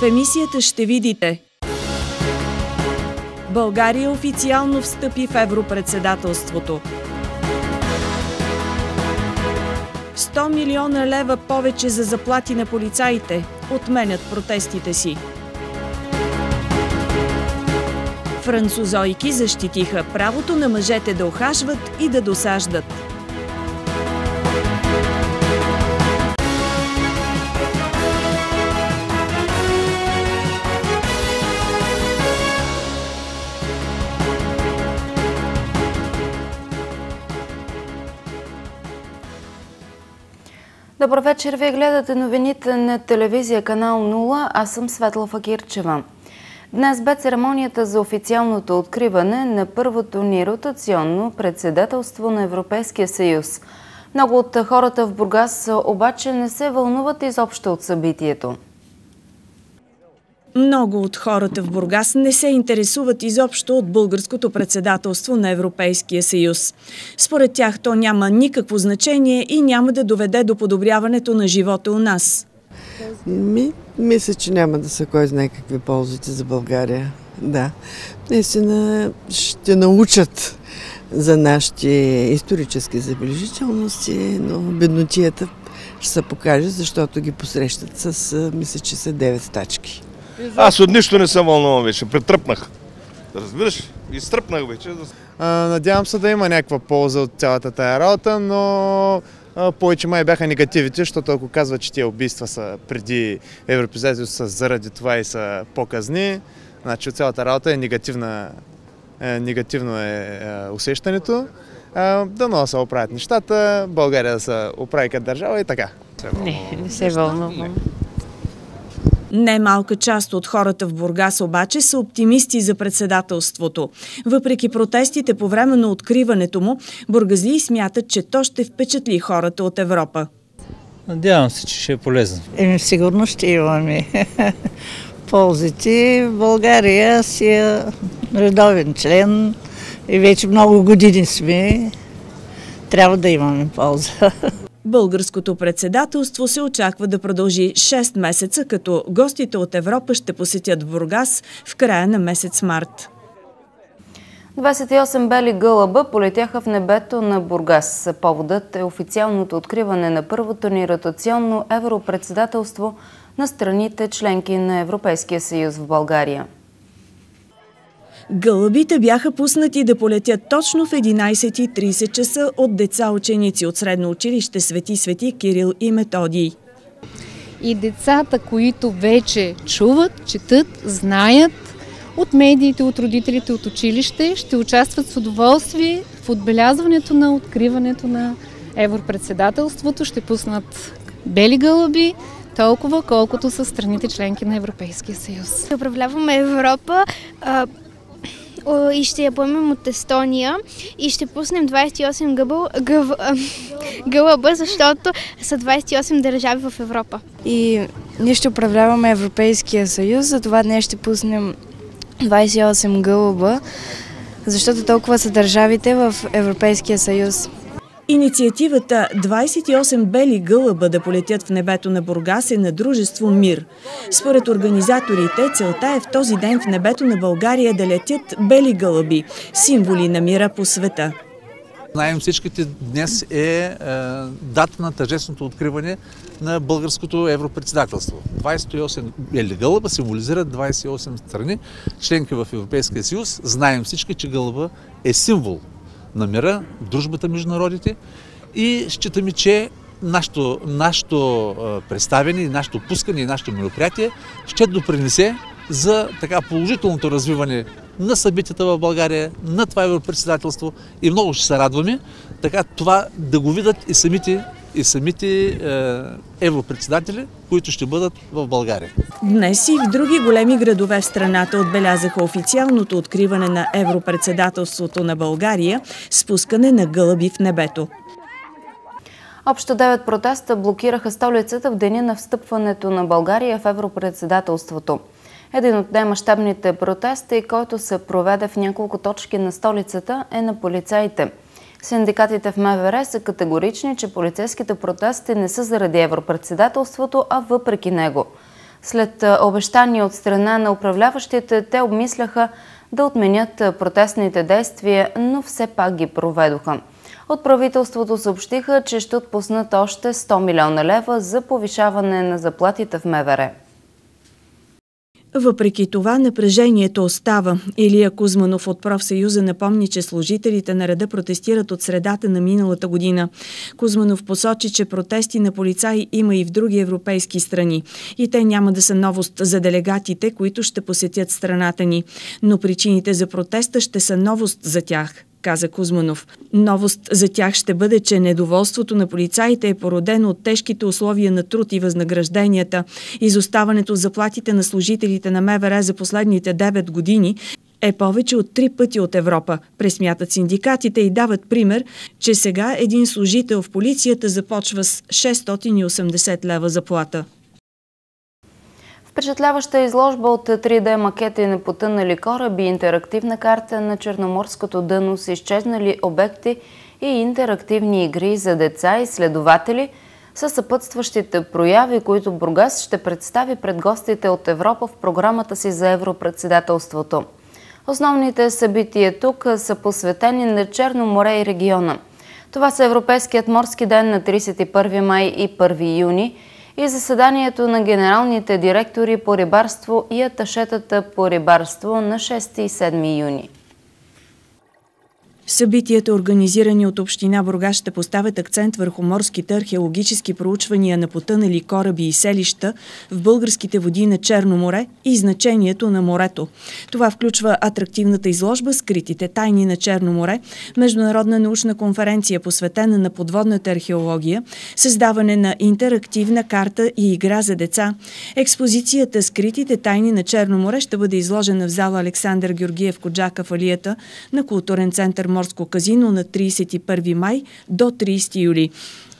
В емисията ще видите България официално встъпи в Европредседателството. 100 милиона лева повече за заплати на полицаите отменят протестите си. Французойки защитиха правото на мъжете да охажват и да досаждат. Добър вечер, вие гледате новините на телевизия канал 0, аз съм Светла Факирчева. Днес бе церемонията за официалното откриване на първото ни ротационно председателство на Европейския съюз. Много от хората в Бургас обаче не се вълнуват изобщо от събитието. Много от хората в Бургас не се интересуват изобщо от българското председателство на Европейския съюз. Според тях то няма никакво значение и няма да доведе до подобряването на живота у нас. Ми, мисля, че няма да са кой знае какви ползите за България. Да. Наистина ще научат за нашите исторически забележителности, но беднотията ще се покаже, защото ги посрещат с, мисля, че са 9 стачки. Аз от нищо не съм вълнуван вече, претръпнах. Разбираш? Изтръпнах вече. А, надявам се да има някаква полза от цялата тая работа, но а, повече май бяха негативите, защото ако казват, че тия убийства са преди европейското са заради това и са по-казни, значи от цялата работа е негативна, е, негативно е, е усещането. А, да се оправят нещата, България да се оправи като държава и така. Не, не се вълнувам. Немалка част от хората в Бургас обаче са оптимисти за председателството. Въпреки протестите по време на откриването му, бургазли смятат, че то ще впечатли хората от Европа. Надявам се, че ще е полезно. Еми, сигурно ще имаме ползите. България си е редовен член и вече много години сме. Трябва да имаме полза. Българското председателство се очаква да продължи 6 месеца, като гостите от Европа ще посетят Бургас в края на месец март. 28 бели гълъба полетяха в небето на Бургас. Поводът е официалното откриване на първото ни ротационно европредседателство на страните членки на Европейския съюз в България. Гълъбите бяха пуснати да полетят точно в 11.30 часа от деца ученици от средно училище Свети Свети Кирил и Методий. И децата, които вече чуват, четат, знаят от медиите, от родителите, от училище, ще участват с удоволствие в отбелязването на откриването на Европредседателството. Ще пуснат бели гълъби, толкова колкото са страните членки на Европейския съюз. Управляваме Европа и ще я поемем от Естония и ще пуснем 28 гъбъл, гъб, гълъба, защото са 28 държави в Европа. И ние ще управляваме Европейския съюз, затова днес ще пуснем 28 гълъба, защото толкова са държавите в Европейския съюз. Инициативата 28 бели гълъба да полетят в небето на Бургас е на дружество МИР. Според организаторите, целта е в този ден в небето на България да летят бели гълъби, символи на мира по света. Знаем всичките, днес е, е дата на тъжественото откриване на българското европредседателство. 28 бели гълъба символизират 28 страни, членки в Европейския съюз. Знаем всички, че гълъба е символ на мира, дружбата между народите. И считаме, че нашето, нашето представяне, нашето пускане и нашето мероприятие ще допринесе за така положителното развиване на събитията в България, на това европредседателство. И много ще се радваме така това да го видят и самите и самите е, европредседатели, които ще бъдат в България. Днес и в други големи градове в страната отбелязаха официалното откриване на европредседателството на България с пускане на гълъби в небето. Общо 9 протеста блокираха столицата в деня на встъпването на България в европредседателството. Един от най-мащабните протести, който се проведе в няколко точки на столицата, е на полицаите – Синдикатите в МВР са категорични, че полицейските протести не са заради европредседателството, а въпреки него. След обещания от страна на управляващите, те обмисляха да отменят протестните действия, но все пак ги проведоха. От правителството съобщиха, че ще отпуснат още 100 милиона лева за повишаване на заплатите в МВР. Въпреки това, напрежението остава. Илия Кузманов от профсъюза напомни, че служителите на реда протестират от средата на миналата година. Кузманов посочи, че протести на полицаи има и в други европейски страни. И те няма да са новост за делегатите, които ще посетят страната ни. Но причините за протеста ще са новост за тях каза Кузманов. Новост за тях ще бъде, че недоволството на полицаите е породено от тежките условия на труд и възнагражденията. Изоставането в заплатите на служителите на МВР за последните 9 години е повече от три пъти от Европа, пресмятат синдикатите и дават пример, че сега един служител в полицията започва с 680 лева заплата. Впечатляваща изложба от 3D макети на потънали кораби, интерактивна карта на Черноморското дъно с изчезнали обекти и интерактивни игри за деца и следователи са съпътстващите прояви, които Бургас ще представи пред гостите от Европа в програмата си за европредседателството. Основните събития тук са посветени на Черно море и региона. Това са Европейският морски ден на 31 май и 1 юни – и заседанието на генералните директори по рибарство и аташетата по рибарство на 6 и 7 юни. Събитията, организирани от Община Бургас, ще поставят акцент върху морските археологически проучвания на потънали кораби и селища в българските води на Черно море и значението на морето. Това включва атрактивната изложба «Скритите тайни на Черно море», международна научна конференция, посветена на подводната археология, създаване на интерактивна карта и игра за деца. Експозицията «Скритите тайни на Черно море» ще бъде изложена в зала Александър Георгиев Коджака в Алията на културен център Черноморско казино на 31 май до 30 юли.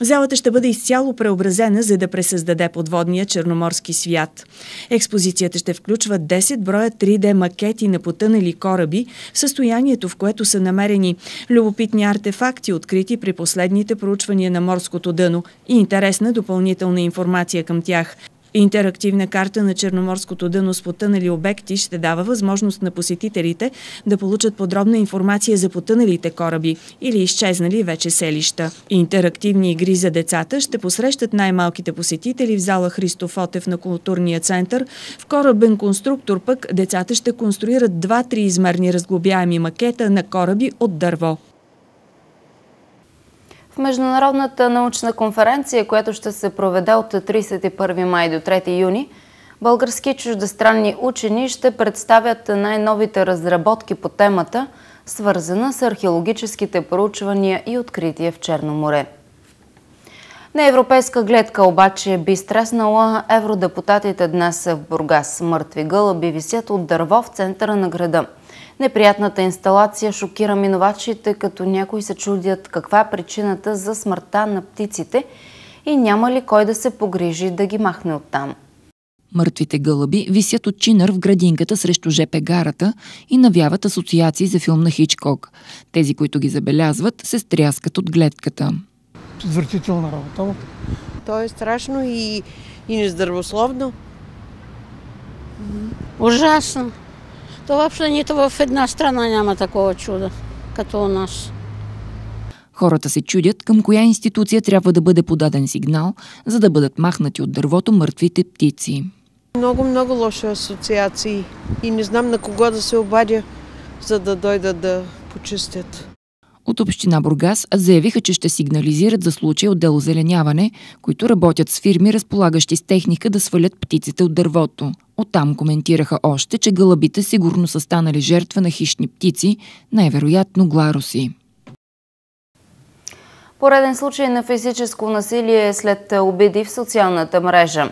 Залата ще бъде изцяло преобразена, за да пресъздаде подводния черноморски свят. Експозицията ще включва 10 броя 3D макети на потънали кораби, в състоянието в което са намерени любопитни артефакти, открити при последните проучвания на морското дъно и интересна допълнителна информация към тях. Интерактивна карта на Черноморското дъно с потънали обекти ще дава възможност на посетителите да получат подробна информация за потъналите кораби или изчезнали вече селища. Интерактивни игри за децата ще посрещат най-малките посетители в зала Христофотев на културния център. В корабен конструктор пък децата ще конструират два-три измерни разглобяеми макета на кораби от дърво. В Международната научна конференция, която ще се проведе от 31 май до 3 юни, български чуждестранни учени ще представят най-новите разработки по темата, свързана с археологическите проучвания и открития в Черно море. На европейска гледка обаче би стреснала евродепутатите днес в Бургас. Мъртви гълъби висят от дърво в центъра на града – Неприятната инсталация шокира минувачите, като някои се чудят каква е причината за смъртта на птиците и няма ли кой да се погрижи да ги махне оттам. Мъртвите гълъби висят от чинър в градинката срещу ЖП гарата и навяват асоциации за филм на Хичкок. Тези, които ги забелязват, се стряскат от гледката. Отвратителна работа. То е страшно и, и нездравословно. Ужасно. То въобще нито в една страна няма такова чудо, като у нас. Хората се чудят към коя институция трябва да бъде подаден сигнал, за да бъдат махнати от дървото мъртвите птици. Много, много лоши асоциации и не знам на кого да се обадя, за да дойдат да почистят. От община Бургас заявиха, че ще сигнализират за случай от делозеленяване, които работят с фирми, разполагащи с техника да свалят птиците от дървото. Оттам коментираха още, че гълъбите сигурно са станали жертва на хищни птици, най-вероятно глароси. Пореден случай на физическо насилие след обиди в социалната мрежа.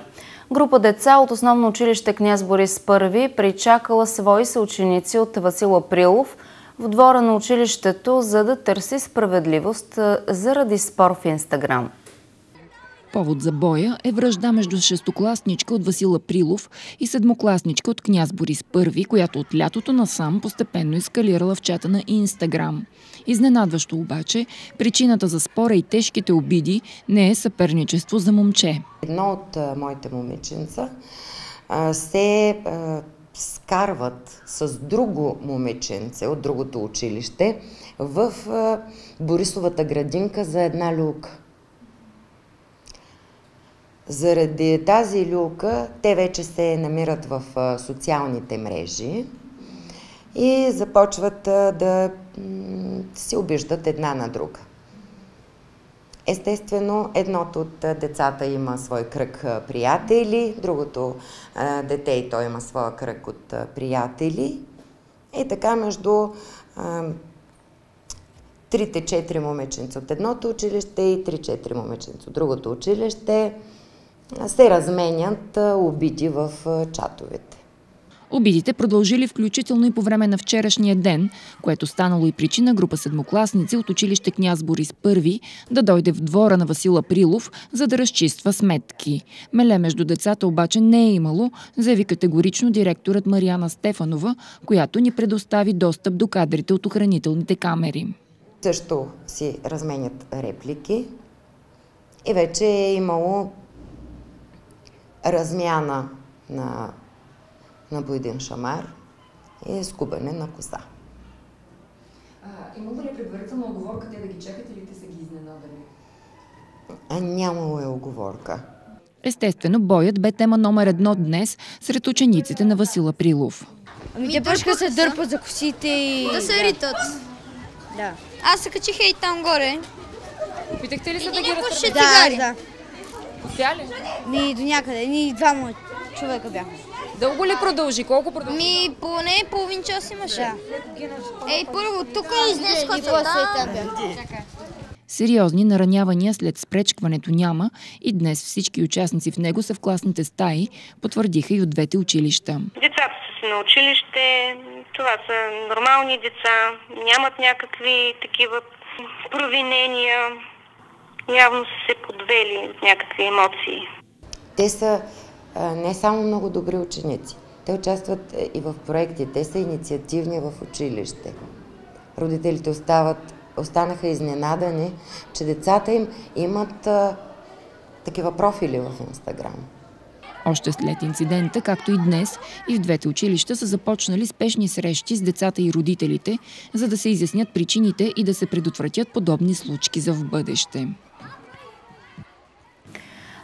Група деца от основно училище княз Борис I причакала свои съученици от Васил Априлов в двора на училището, за да търси справедливост заради спор в Инстаграм. Повод за боя е връжда между шестокласничка от Васила Прилов и седмокласничка от княз Борис I, която от лятото насам постепенно ескалирала в чата на Инстаграм. Изненадващо обаче, причината за спора и тежките обиди не е съперничество за момче. Едно от моите момиченца се скарват с друго момиченце от другото училище в Борисовата градинка за една люлка. Заради тази люлка те вече се намират в социалните мрежи и започват да се обиждат една на друга. Естествено, едното от децата има свой кръг приятели, другото дете и той има своя кръг от приятели. И така между трите-четири момиченца от едното училище и три-четири момиченца от другото училище се разменят обиди в чатовете. Обидите продължили включително и по време на вчерашния ден, което станало и причина група седмокласници от училище княз Борис I да дойде в двора на Васила Прилов, за да разчиства сметки. Меле между децата обаче не е имало, заяви категорично директорът Мариана Стефанова, която ни предостави достъп до кадрите от охранителните камери. Също си разменят реплики и вече е имало размяна на, на Бойдин Шамар и скубане на коса. имало ли предварителна оговорка те да ги чакат или те са ги изненадали? А нямало е оговорка. Естествено, боят бе тема номер едно днес сред учениците на Васила Прилов. Ами те почка се дърпат за косите и... Да се ритат. Да. Аз се качих и там горе. Опитахте ли се да ги пушат Да, да. Успя ли? Ни до някъде, ни двама човека бяха. Дълго ли продължи? Колко продължи? Ми поне половин час имаше. Ей, първо тук изнес И после. Сериозни наранявания след спречкването няма и днес всички участници в него са в класните стаи, потвърдиха и от двете училища. Децата са си на училище, това са нормални деца, нямат някакви такива провинения, явно са се подвели от някакви емоции. Те са не само много добри ученици, те участват е, и в проекти, те са инициативни в училище. Родителите остават, останаха изненадани, че децата им имат а, такива профили в Инстаграм. Още след инцидента, както и днес, и в двете училища са започнали спешни срещи с децата и родителите, за да се изяснят причините и да се предотвратят подобни случки за в бъдеще.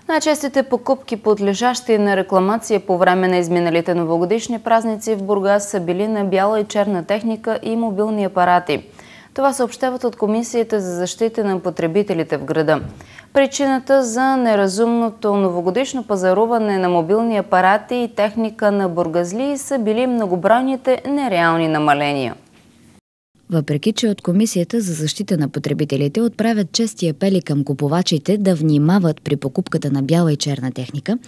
Най-честите покупки, подлежащи на рекламация по време на изминалите новогодишни празници в Бургас са били на бяла и черна техника и мобилни апарати. Това съобщават от Комисията за защита на потребителите в града. Причината за неразумното новогодишно пазаруване на мобилни апарати и техника на бургазли са били многобройните нереални намаления. Въпреки, че от Комисията за защита на потребителите отправят чести апели към купувачите да внимават при покупката на бяла и черна техника,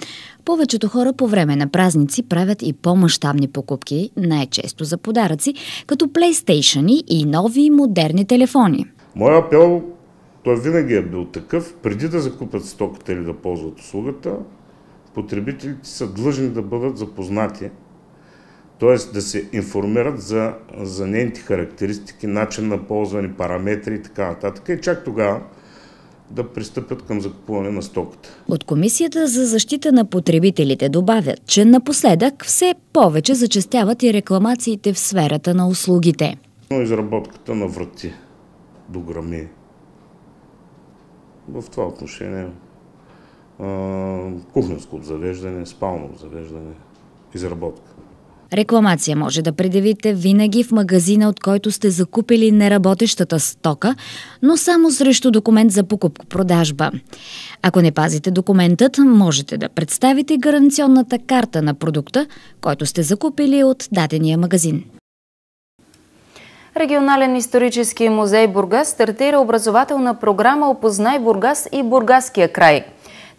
повечето хора по време на празници правят и по-масштабни покупки, най-често за подаръци, като PlayStation и нови модерни телефони. Моя апел, той винаги е бил такъв, преди да закупят стоката или да ползват услугата, потребителите са длъжни да бъдат запознати т.е. да се информират за, за нейните характеристики, начин на ползване, параметри и така нататък. И чак тогава да пристъпят към закупуване на стоката. От Комисията за защита на потребителите добавят, че напоследък все повече зачастяват и рекламациите в сферата на услугите. Изработката на врати до грами. В това отношение кухненско обзавеждане, спално обзавеждане, изработка. Рекламация може да предявите винаги в магазина, от който сте закупили неработещата стока, но само срещу документ за покупко-продажба. Ако не пазите документът, можете да представите гаранционната карта на продукта, който сте закупили от дадения магазин. Регионален исторически музей Бургас стартира образователна програма Опознай Бургас и Бургаския край.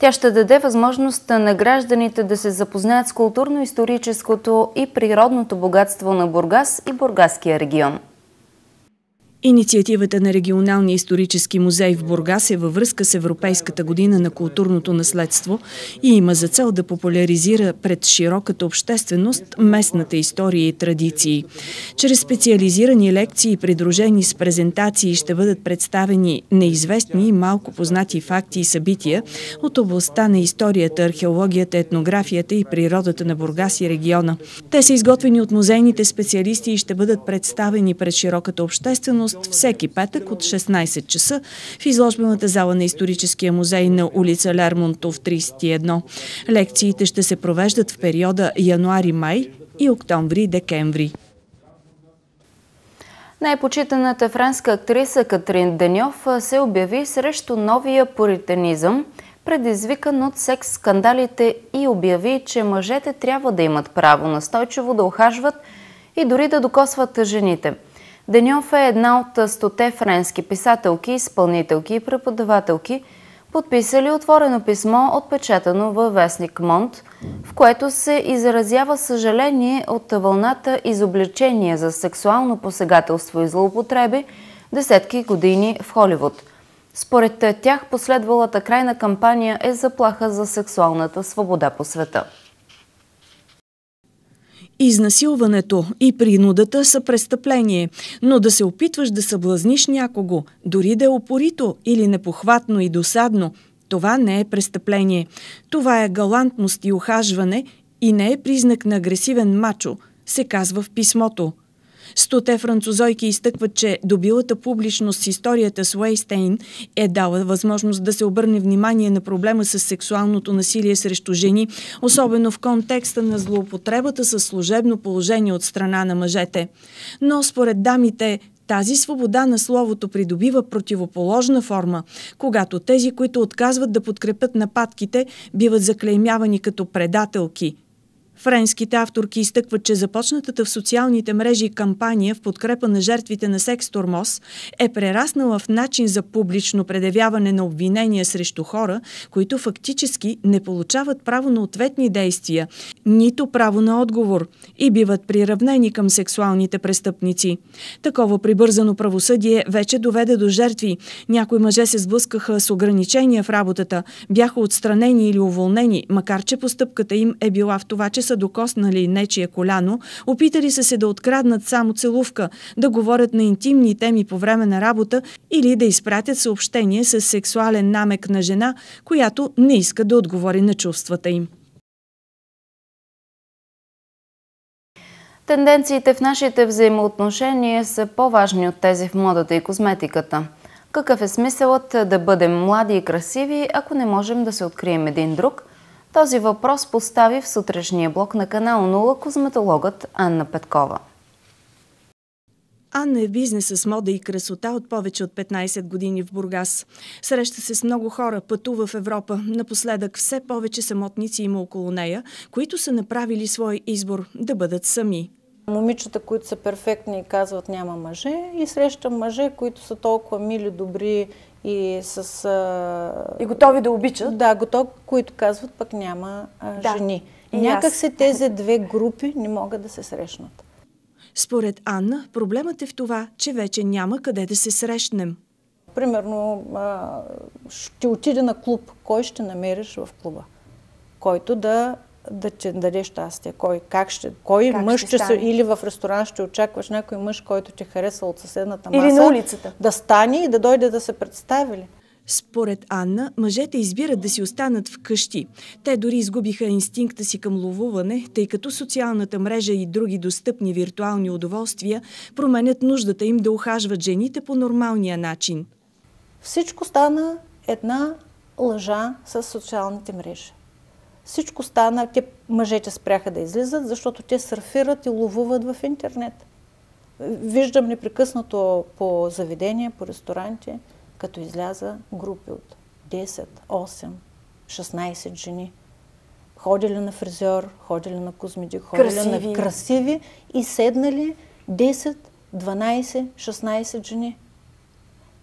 Тя ще даде възможност на гражданите да се запознаят с културно-историческото и природното богатство на Бургас и Бургаския регион. Инициативата на Регионалния исторически музей в Бургас е във връзка с Европейската година на културното наследство и има за цел да популяризира пред широката общественост местната история и традиции. Чрез специализирани лекции, придружени с презентации, ще бъдат представени неизвестни и малко познати факти и събития от областта на историята, археологията, етнографията и природата на Бургас и региона. Те са изготвени от музейните специалисти и ще бъдат представени пред широката общественост всеки петък от 16 часа в изложбената зала на историческия музей на улица Лермонтов 31. Лекциите ще се провеждат в периода януари-май и октомври-декември. Най-почитаната френска актриса Катрин Деньов се обяви срещу новия пуританизъм, предизвикан от секс скандалите и обяви, че мъжете трябва да имат право настойчиво да ухажват и дори да докосват жените – Деньов е една от стоте френски писателки, изпълнителки и преподавателки, подписали отворено писмо, отпечатано във вестник Монт, в което се изразява съжаление от вълната изобличения за сексуално посегателство и злоупотреби десетки години в Холивуд. Според тях последвалата крайна кампания е заплаха за сексуалната свобода по света. Изнасилването и принудата са престъпление, но да се опитваш да съблазниш някого, дори да е опорито или непохватно и досадно, това не е престъпление. Това е галантност и ухажване и не е признак на агресивен мачо, се казва в писмото. Стоте французойки изтъкват, че добилата публичност с историята с Уейстейн е дала възможност да се обърне внимание на проблема с сексуалното насилие срещу жени, особено в контекста на злоупотребата с служебно положение от страна на мъжете. Но според дамите, тази свобода на словото придобива противоположна форма, когато тези, които отказват да подкрепят нападките, биват заклеймявани като предателки – Френските авторки изтъкват, че започнатата в социалните мрежи кампания в подкрепа на жертвите на секс-тормоз е прераснала в начин за публично предявяване на обвинения срещу хора, които фактически не получават право на ответни действия, нито право на отговор и биват приравнени към сексуалните престъпници. Такова прибързано правосъдие вече доведе до жертви. Някои мъже се сблъскаха с ограничения в работата, бяха отстранени или уволнени, макар че постъпката им е била в това, че са докоснали нечие коляно, опитали са се да откраднат само целувка, да говорят на интимни теми по време на работа или да изпратят съобщение с сексуален намек на жена, която не иска да отговори на чувствата им. Тенденциите в нашите взаимоотношения са по-важни от тези в модата и козметиката. Какъв е смисълът да бъдем млади и красиви, ако не можем да се открием един друг – този въпрос постави в сутрешния блок на канал 0 козметологът Анна Петкова. Анна е в бизнеса с мода и красота от повече от 15 години в Бургас. Среща се с много хора, пътува в Европа. Напоследък все повече самотници има около нея, които са направили свой избор да бъдат сами. Момичета, които са перфектни и казват няма мъже и срещам мъже, които са толкова мили, добри и с... А... И готови да обичат. Да, готови, които казват пък няма а, да. жени. И Някак се тези две групи не могат да се срещнат. Според Анна, проблемът е в това, че вече няма къде да се срещнем. Примерно, а, ще отиде на клуб. Кой ще намериш в клуба? Който да да ти даде щастие. Кой, как ще, кой как мъж ще, ще се, или в ресторант ще очакваш някой мъж, който ти хареса от съседната маса. Или на улицата. Да стане и да дойде да се представи. Според Анна, мъжете избират да си останат вкъщи. Те дори изгубиха инстинкта си към ловуване, тъй като социалната мрежа и други достъпни виртуални удоволствия променят нуждата им да ухажват жените по нормалния начин. Всичко стана една лъжа с социалните мрежи. Всичко стана, те мъжете спряха да излизат, защото те сърфират и ловуват в интернет. Виждам непрекъснато по заведения, по ресторанти, като изляза групи от 10, 8, 16 жени. Ходили на фризьор, ходили на козметик, ходили красиви. на красиви и седнали 10, 12, 16 жени.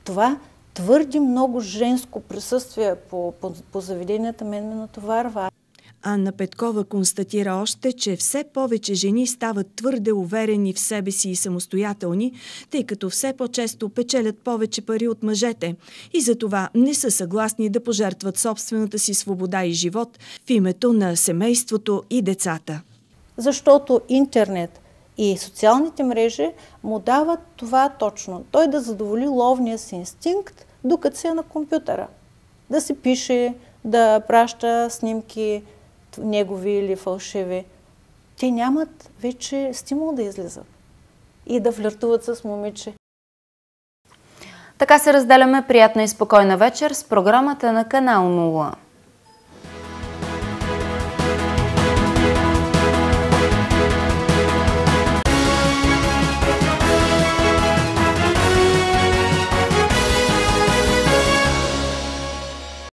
Това твърди много женско присъствие по, по, по заведенията мен ме натоварва. Анна Петкова констатира още, че все повече жени стават твърде уверени в себе си и самостоятелни, тъй като все по-често печелят повече пари от мъжете и за това не са съгласни да пожертват собствената си свобода и живот в името на семейството и децата. Защото интернет и социалните мрежи му дават това точно. Той да задоволи ловния си инстинкт, докато се е на компютъра. Да си пише, да праща снимки негови или фалшиви. Те нямат вече стимул да излизат и да флиртуват с момиче. Така се разделяме приятна и спокойна вечер с програмата на канал 0.